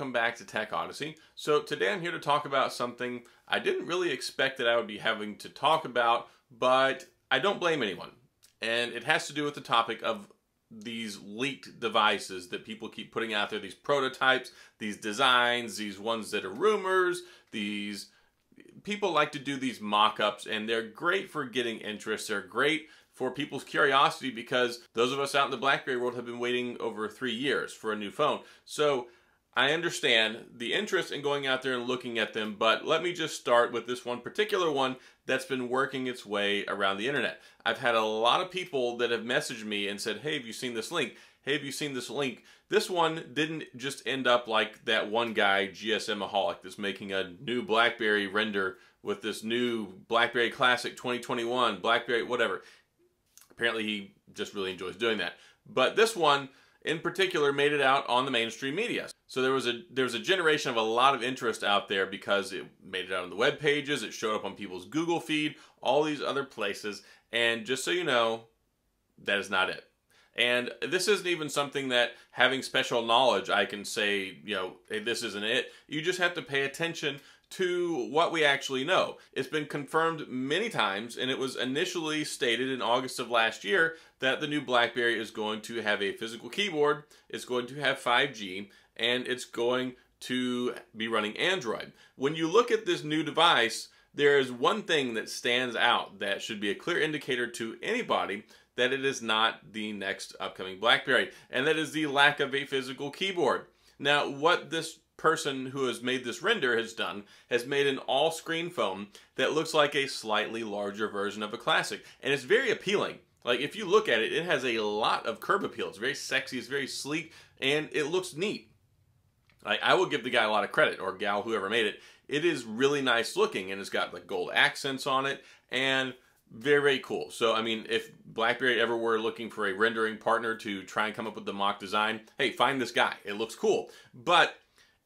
back to Tech Odyssey. So today I'm here to talk about something I didn't really expect that I would be having to talk about, but I don't blame anyone. And it has to do with the topic of these leaked devices that people keep putting out there, these prototypes, these designs, these ones that are rumors, these people like to do these mock-ups and they're great for getting interest. They're great for people's curiosity because those of us out in the BlackBerry world have been waiting over three years for a new phone. So I understand the interest in going out there and looking at them, but let me just start with this one particular one that's been working its way around the internet. I've had a lot of people that have messaged me and said, hey, have you seen this link? Hey, have you seen this link? This one didn't just end up like that one guy, GSMaholic, that's making a new BlackBerry render with this new BlackBerry Classic 2021, BlackBerry whatever. Apparently he just really enjoys doing that. But this one in particular made it out on the mainstream media. So there was a there was a generation of a lot of interest out there because it made it out on the web pages, it showed up on people's Google feed, all these other places, and just so you know, that is not it. And this isn't even something that having special knowledge I can say, you know, hey, this isn't it. You just have to pay attention to what we actually know. It's been confirmed many times, and it was initially stated in August of last year that the new BlackBerry is going to have a physical keyboard, it's going to have 5G, and it's going to be running Android. When you look at this new device, there is one thing that stands out that should be a clear indicator to anybody that it is not the next upcoming BlackBerry, and that is the lack of a physical keyboard. Now, what this person who has made this render has done has made an all-screen phone that looks like a slightly larger version of a classic, and it's very appealing. Like, if you look at it, it has a lot of curb appeal. It's very sexy, it's very sleek, and it looks neat. Like, I will give the guy a lot of credit, or gal, whoever made it. It is really nice looking, and it's got like gold accents on it, and very, very cool. So, I mean, if BlackBerry ever were looking for a rendering partner to try and come up with the mock design, hey, find this guy. It looks cool. But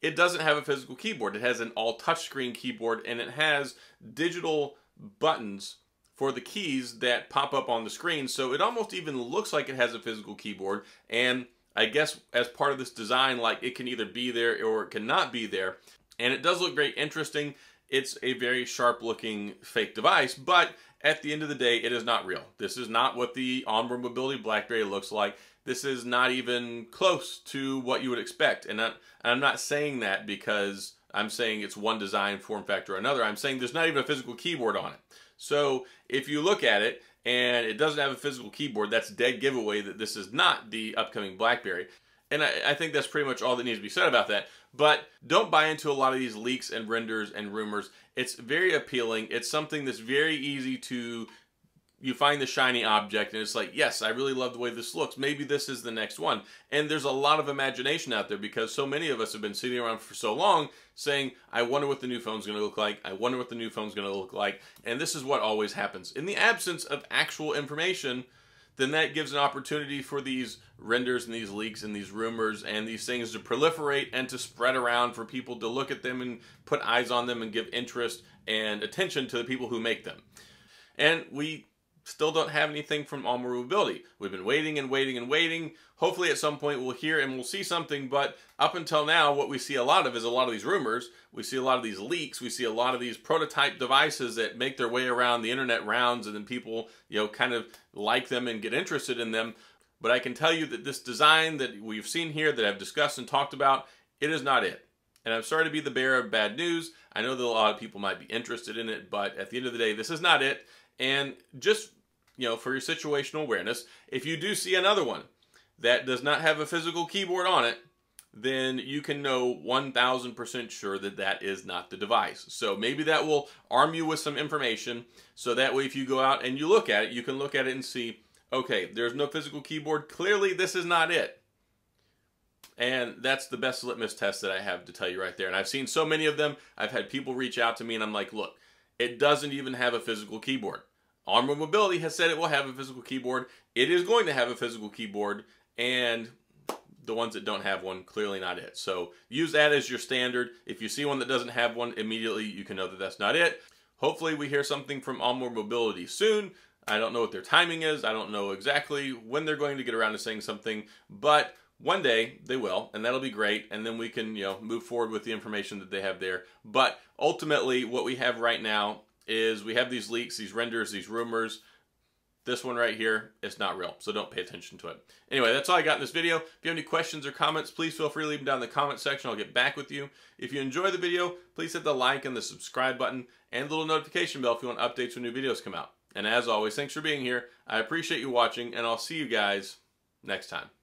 it doesn't have a physical keyboard. It has an all touchscreen keyboard and it has digital buttons for the keys that pop up on the screen. So it almost even looks like it has a physical keyboard. And I guess as part of this design, like it can either be there or it cannot be there. And it does look very interesting. It's a very sharp looking fake device, but at the end of the day, it is not real. This is not what the OnwardMobility BlackBerry looks like. This is not even close to what you would expect. And I'm not saying that because I'm saying it's one design form factor or another. I'm saying there's not even a physical keyboard on it. So if you look at it and it doesn't have a physical keyboard, that's dead giveaway that this is not the upcoming BlackBerry. And I, I, think that's pretty much all that needs to be said about that. But don't buy into a lot of these leaks and renders and rumors. It's very appealing. It's something that's very easy to you find the shiny object and it's like, yes, I really love the way this looks. Maybe this is the next one. And there's a lot of imagination out there because so many of us have been sitting around for so long saying, I wonder what the new phone's going to look like. I wonder what the new phone's going to look like. And this is what always happens. In the absence of actual information, then that gives an opportunity for these renders and these leaks and these rumors and these things to proliferate and to spread around for people to look at them and put eyes on them and give interest and attention to the people who make them. And we still don't have anything from OnwardMobility. We've been waiting and waiting and waiting. Hopefully at some point we'll hear and we'll see something, but up until now what we see a lot of is a lot of these rumors. We see a lot of these leaks. We see a lot of these prototype devices that make their way around the internet rounds and then people, you know, kind of like them and get interested in them. But I can tell you that this design that we've seen here that I've discussed and talked about, it is not it. And I'm sorry to be the bearer of bad news. I know that a lot of people might be interested in it, but at the end of the day, this is not it. And just you know, for your situational awareness, if you do see another one that does not have a physical keyboard on it, then you can know 1000% sure that that is not the device. So maybe that will arm you with some information so that way if you go out and you look at it, you can look at it and see, okay, there's no physical keyboard. Clearly this is not it. And that's the best litmus test that I have to tell you right there. And I've seen so many of them. I've had people reach out to me and I'm like, look, it doesn't even have a physical keyboard. OnwardMobility has said it will have a physical keyboard. It is going to have a physical keyboard, and the ones that don't have one, clearly not it. So use that as your standard. If you see one that doesn't have one, immediately you can know that that's not it. Hopefully we hear something from OnwardMobility soon. I don't know what their timing is. I don't know exactly when they're going to get around to saying something, but One day they will, and that'll be great, and then we can, you know, move forward with the information that they have there. But ultimately, what we have right now is we have these leaks, these renders, these rumors. This one right here is not real, so don't pay attention to it. Anyway, that's all I got in this video. If you have any questions or comments, please feel free to leave them down in the comment section. I'll get back with you. If you enjoy the video, please hit the like and the subscribe button and the little notification bell if you want updates when new videos come out. And as always, thanks for being here. I appreciate you watching, and I'll see you guys next time.